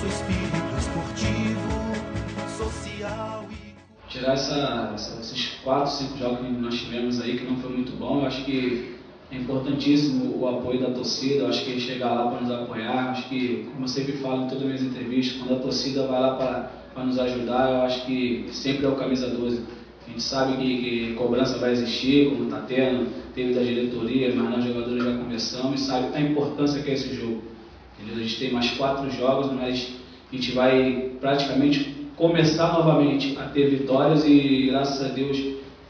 nosso espírito esportivo, social e. Tirar essa, essa, esses quatro, cinco jogos que nós tivemos aí, que não foi muito bom, eu acho que é importantíssimo o apoio da torcida, eu acho que chegar lá para nos apoiar, acho que, como eu sempre falo em todas as minhas entrevistas, quando a torcida vai lá para nos ajudar, eu acho que sempre é o camisa 12. A gente sabe que, que cobrança vai existir, como está tendo, teve da diretoria, mas nós jogadores já começamos e sabe a importância que é esse jogo. Entendeu? A gente tem mais quatro jogos, mas a gente vai praticamente começar novamente a ter vitórias e graças a Deus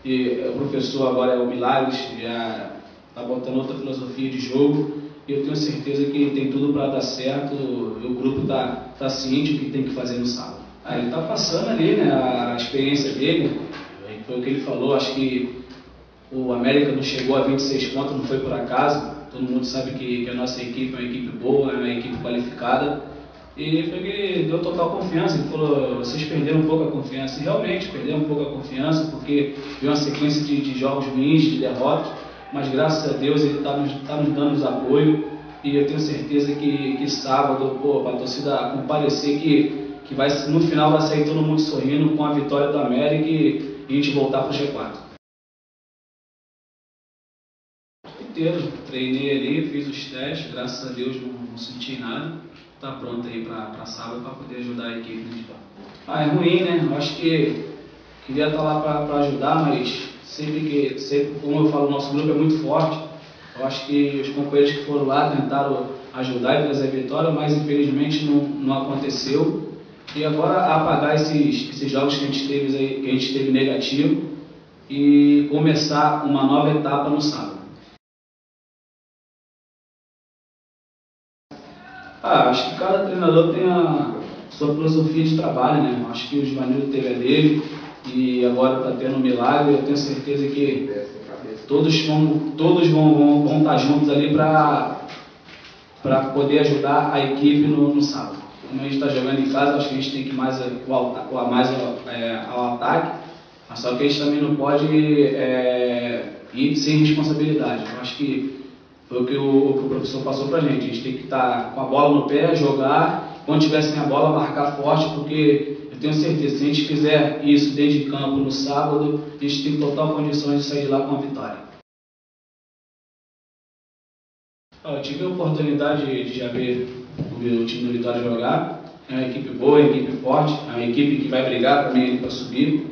e o professor agora é o Milagres, já está botando outra filosofia de jogo e eu tenho certeza que tem tudo para dar certo e o grupo está tá ciente do que tem que fazer no sábado. Ele está passando ali né, a experiência dele, foi o que ele falou, acho que o América não chegou a 26 pontos, não foi por acaso. Todo mundo sabe que, que a nossa equipe é uma equipe boa, é uma equipe qualificada. E foi que deu total confiança. Ele falou: vocês perderam um pouco a confiança. E realmente perderam um pouco a confiança, porque veio uma sequência de, de jogos ruins, de derrotas. Mas graças a Deus ele está nos, tá nos dando apoio. E eu tenho certeza que, que sábado, para a torcida comparecer, que, que vai, no final vai sair todo mundo sorrindo com a vitória do América e, e a gente voltar para o G4. Inteiro, treinei ali, fiz os testes, graças a Deus não, não senti nada. Está pronto aí para sábado para poder ajudar a equipe no Edital. Ah, é ruim, né? Eu acho que queria estar lá para ajudar, mas sempre que, sempre, como eu falo, o nosso grupo é muito forte. Eu acho que os companheiros que foram lá tentaram ajudar e trazer a vitória, mas infelizmente não, não aconteceu. E agora apagar esses, esses jogos que a gente teve, que a gente teve negativo e começar uma nova etapa no sábado. Ah, acho que cada treinador tem a sua filosofia de trabalho, né? Acho que o Givanildo teve a dele e agora está tendo um milagre. Eu tenho certeza que todos vão, todos vão, vão, vão estar juntos ali para poder ajudar a equipe no, no sábado como a gente está jogando em casa, acho que a gente tem que ir mais, ao, mais é, ao ataque, mas só que a gente também não pode é, ir sem responsabilidade. Eu acho que foi o que o, que o professor passou para a gente. A gente tem que estar tá com a bola no pé, jogar, quando tiver sem a bola, marcar forte, porque eu tenho certeza, se a gente fizer isso dentro de campo no sábado, a gente tem total condições de sair lá com a vitória. Eu tive a oportunidade de já ver o time do Vitória jogar. É uma equipe boa, é uma equipe forte, é uma equipe que vai brigar também para subir.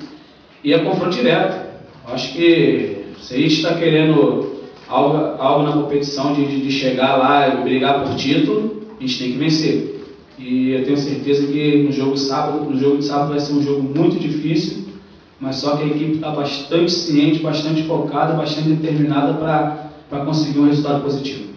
E é confronto direto. Acho que se a gente está querendo algo, algo na competição de, de chegar lá e brigar por título, a gente tem que vencer. E eu tenho certeza que no jogo sábado, no jogo de sábado vai ser um jogo muito difícil, mas só que a equipe está bastante ciente, bastante focada, bastante determinada para conseguir um resultado positivo.